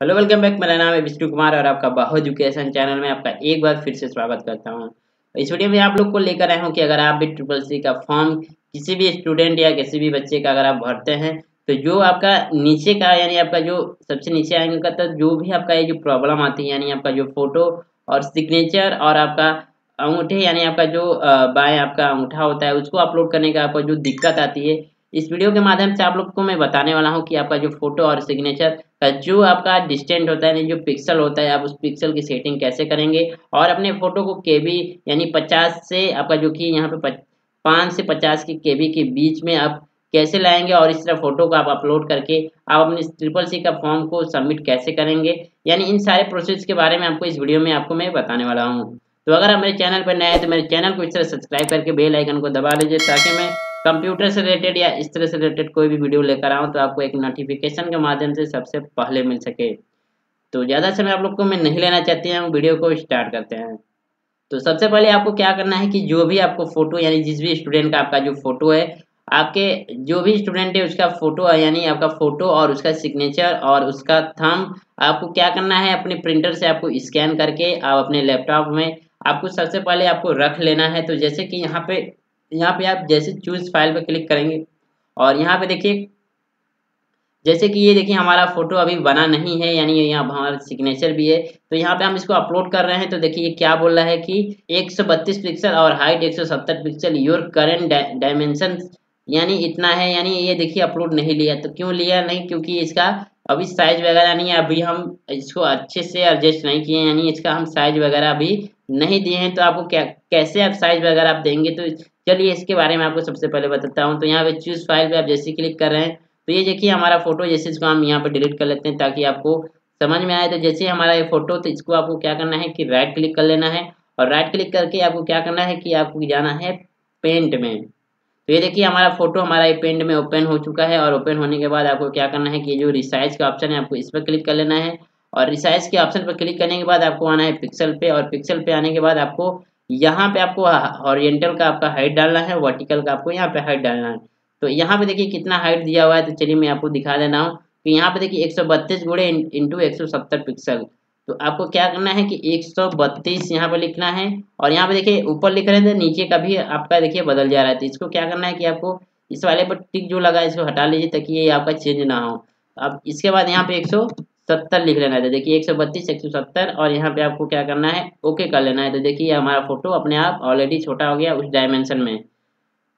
Hello, welcome back. मेरा नाम है विष्णु कुमार और आपका बाहो एजुकेशन चैनल में आपका एक बार फिर से स्वागत करता हूँ। इस वीडियो में आप लोग को लेकर आया हूँ कि अगर आप भी ट्रिपल सी का फॉर्म किसी भी स्टूडेंट या किसी भी बच्चे का अगर आप भरते हैं तो जो आपका नीचे का, यानी आपका जो सबसे नीचे आएँगे का तो जो भी आपका ये जो प्रॉब्लम आती है, यानी आपका जो फ़ोटो और सिग्नेचर और आपका अंगूठे, यानी आपका जो बाएँ आपका अंगूठा होता है, उसको अपलोड करने का आपको जो दिक्कत आती है, इस वीडियो के माध्यम से आप लोग को मैं बताने वाला हूँ कि आपका जो फ़ोटो और सिग्नेचर जो आपका डिस्टेंट होता है, जो पिक्सल होता है, आप उस पिक्सल की सेटिंग कैसे करेंगे? और अपने फ़ोटो को केबी यानी 50 से आपका जो कि यहाँ पे पाँच से पचास की केबी के बीच में आप कैसे लाएँगे? और इस तरह फ़ोटो को आप अपलोड करके आप अपने ट्रिपल सी का फॉर्म को सबमिट कैसे करेंगे? यानी इन सारे प्रोसेस के बारे में आपको इस वीडियो में आपको मैं बताने वाला हूँ। तो अगर आप मेरे चैनल पर नए हैं तो मेरे चैनल को इस तरह सब्सक्राइब करके बेल आइकन को दबा लीजिए ताकि मैं कंप्यूटर से रिलेटेड या इस तरह से रिलेटेड कोई भी वीडियो लेकर आऊँ तो आपको एक नोटिफिकेशन के माध्यम से सबसे पहले मिल सके। तो ज़्यादा समय आप लोग को मैं नहीं लेना चाहती हूँ वीडियो को स्टार्ट करते हैं। तो सबसे पहले आपको क्या करना है कि जो भी आपको फ़ोटो यानी जिस भी स्टूडेंट का आपका जो फ़ोटो है, आपके जो भी स्टूडेंट है उसका फ़ोटो यानी आपका फ़ोटो और उसका सिग्नेचर और उसका थम आपको क्या करना है, अपने प्रिंटर से आपको स्कैन करके आप अपने लैपटॉप में आपको सबसे पहले आपको रख लेना है। तो जैसे कि यहाँ पे यहाँ पे आप जैसे चूज़ फ़ाइल पे क्लिक करेंगे और यहाँ पे देखिए, जैसे कि ये देखिए हमारा फ़ोटो अभी बना नहीं है, यानी यहाँ हमारा सिग्नेचर भी है तो यहाँ पे हम इसको अपलोड कर रहे हैं तो देखिए क्या बोल रहा है कि 132 पिक्सल और height 170 pixel your current dimension यानी इतना है, यानी ये देखिए अपलोड नहीं लिया तो क्यों लिया नहीं? क्योंकि इसका अभी साइज़ वगैरह नहीं है, अभी हम इसको अच्छे से एडजस्ट नहीं किए यानी इसका हम साइज़ वगैरह अभी नहीं दिए हैं तो आपको क्या, कैसे आप साइज़ वगैरह आप देंगे? तो चलिए इसके बारे में आपको सबसे पहले बताता हूँ। तो यहाँ पे चूज़ फ़ाइल पे आप जैसे क्लिक कर रहे हैं तो ये देखिए हमारा फ़ोटो जैसे इसको हम यहाँ पे डिलीट कर लेते हैं ताकि आपको समझ में आए। तो जैसे हमारा ये फ़ोटो तो इसको आपको क्या करना है कि राइट क्लिक कर लेना है और राइट क्लिक करके आपको क्या करना है कि आपको जाना है पेंट में। तो ये देखिए हमारा फ़ोटो हमारा ये पेंट में ओपन हो चुका है और ओपन होने के बाद आपको क्या करना है कि जो रिसाइज का ऑप्शन है, आपको इस पर क्लिक कर लेना है। और रिसाइज के ऑप्शन पर क्लिक करने के बाद आपको आना है पिक्सल पे और पिक्सल पे आने के बाद आपको यहाँ पे आपको ओरिएंटल का आपका हाइट डालना है वर्टिकल का आपको यहाँ पे हाइट डालना है। तो यहाँ पे देखिए कितना हाइट दिया हुआ है तो चलिए मैं आपको दिखा देना हूँ कि यहाँ पे देखिए एक सौ बत्तीस गुड़े इंटू एक सौ सत्तर पिक्सल तो आपको क्या करना है कि एक सौ बत्तीस यहाँ पे लिखना है और यहाँ पे देखिए ऊपर लिख रहे थे, नीचे का भी आपका देखिए बदल जा रहा है। तो इसको क्या करना है कि आपको इस वाले पर टिक जो लगा इसको हटा लीजिए ताकि ये आपका चेंज ना हो। अब इसके बाद यहाँ पे एक सौ सत्तर लिख लेना है। तो देखिए, एक सौ बत्तीस, एक सौ सत्तर और यहाँ पे आपको क्या करना है? ओके कर लेना है। तो देखिए हमारा फ़ोटो अपने आप ऑलरेडी छोटा हो गया उस डायमेंशन में।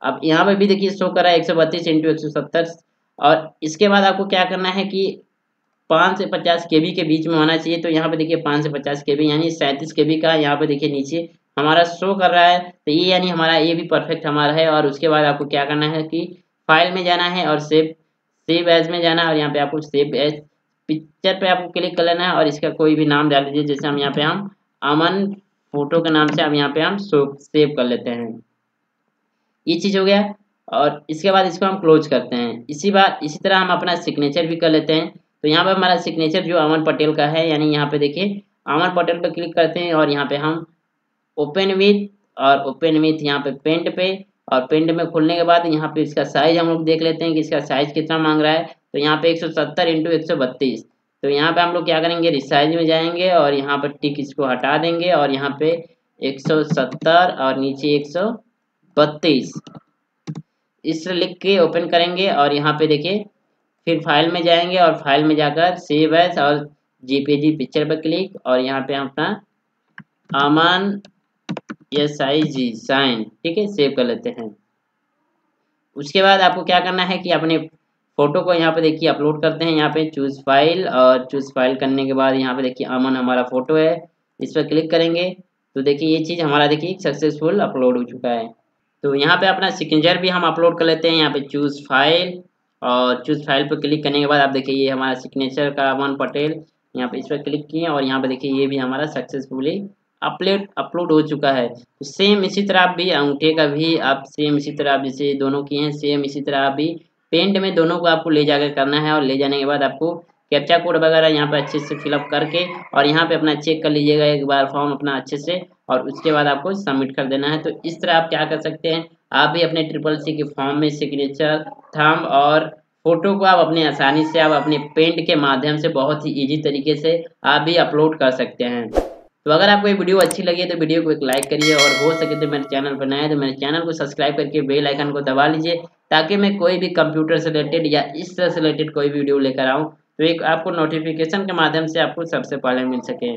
अब यहाँ पे भी देखिए शो करा है एक सौ बत्तीस इंटू एक सौ सत्तर। और इसके बाद आपको क्या करना है कि पाँच से पचास के के बीच में होना चाहिए। तो यहाँ पे देखिए, पाँच से पचास के यानी सैंतीस के का यहाँ पे देखिए नीचे हमारा शो कर रहा है। तो ये यानी हमारा, ये भी परफेक्ट हमारा है। और उसके बाद आपको क्या करना है कि फ़ाइल में जाना है और सेव सेव एज में जाना है। और यहाँ पे आपको सेव एज पिक्चर पे आपको क्लिक कर लेना है और इसका कोई भी नाम डाल दीजिए, जैसे हम यहाँ पे हम अमन फ़ोटो के नाम से हम यहाँ पे हम सेव कर लेते हैं। ये चीज़ हो गया। और इसके बाद इसको हम क्लोज करते हैं। इसी बार इसी तरह हम अपना सिग्नेचर भी कर लेते हैं। तो यहाँ पे हमारा सिग्नेचर जो अमन पटेल का है, यानी यहाँ पे देखिए, अमन पटेल पे क्लिक करते हैं और यहाँ पे हम ओपन विथ और ओपन विथ यहाँ पे पेंट पे और पेंट में खुलने के बाद यहाँ पे इसका साइज़ हम लोग देख लेते हैं कि इसका साइज़ कितना मांग रहा है। तो यहाँ पे एक सौ सत्तर इंटू एक सौ बत्तीस। तो यहाँ पे हम लोग क्या करेंगे? रिसाइज में जाएँगे और यहाँ पर टिक इसको हटा देंगे और यहाँ पे एक सौ सत्तर और नीचे एक सौ बत्तीस। इस लिख के ओपन करेंगे और यहाँ पे देखिए, फिर फ़ाइल में जाएँगे और फ़ाइल में जाकर सेव एस और जीपीजी पिक्चर पर क्लिक और यहाँ पे अपना अमन एस आई जी साइन ठीक है सेव कर लेते हैं। उसके बाद आपको क्या करना है कि अपने फ़ोटो को यहाँ पे देखिए, अपलोड करते हैं। यहाँ पे चूज़ फ़ाइल और चूज़ फ़ाइल करने के बाद यहाँ पे देखिए, अमन हमारा फ़ोटो है। इस पर क्लिक करेंगे। तो देखिए, ये चीज़ हमारा देखिए सक्सेसफुल अपलोड हो चुका है। तो यहाँ पे अपना सिग्नेचर भी हम अपलोड कर लेते हैं। यहाँ पे चूज़ फ़ाइल और चूज़ फ़ाइल पर क्लिक करने के बाद आप देखिए, ये हमारा सिग्नेचर का अमन पटेल यहाँ पे इस पर क्लिक किए और यहाँ पे देखिए, ये भी हमारा सक्सेसफुली अपलोड अपलोड हो चुका है। तो सेम इसी तरह आप भी अंगूठे का भी आप सेम इसी तरह आप जैसे दोनों किए हैं सेम इसी तरह आप भी पेंट में दोनों को आपको ले जाकर करना है और ले जाने के बाद आपको कैप्चा कोड वगैरह यहाँ पर अच्छे से फिलअप करके और यहाँ पे अपना चेक कर लीजिएगा एक बार फॉर्म अपना अच्छे से और उसके बाद आपको सबमिट कर देना है। तो इस तरह आप क्या कर सकते हैं, आप भी अपने ट्रिपल सी के फॉर्म में सिग्नेचर थम और फ़ोटो को आप अपने आसानी से, आप अपने पेंट के माध्यम से बहुत ही ईजी तरीके से आप भी अपलोड कर सकते हैं। तो अगर आपको ये वीडियो अच्छी लगी है तो वीडियो को एक लाइक करिए और हो सके तो मेरे चैनल पर नए तो मेरे चैनल को सब्सक्राइब करके बेल आइकन को दबा लीजिए ताकि मैं कोई भी कंप्यूटर से रिलेटेड या इस तरह से रिलेटेड कोई वीडियो लेकर आऊँ तो एक आपको नोटिफिकेशन के माध्यम से आपको सबसे पहले मिल सके।